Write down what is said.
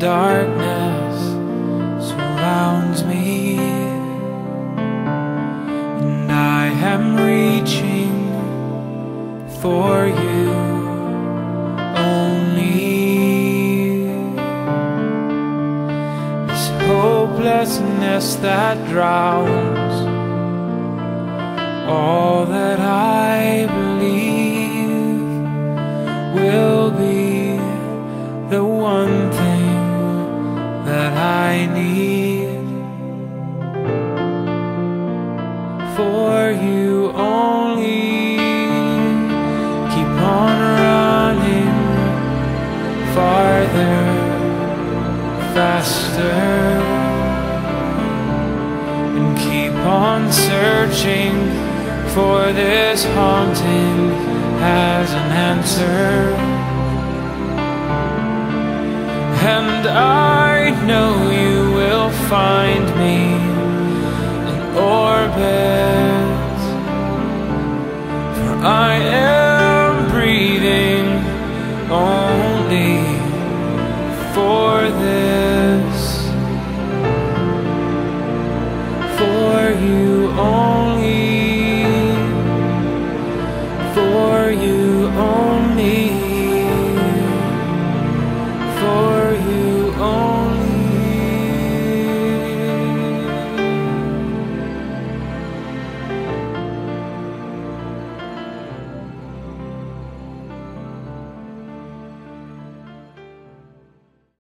darkness surrounds me, and I am reaching for you only. This hopelessness that drowns all that I believe will be the one thing that I need for you only. Keep on running farther, faster, and keep on searching for this haunting as an answer. And I find me in orbit. For I am breathing only for this. For you only. For you only.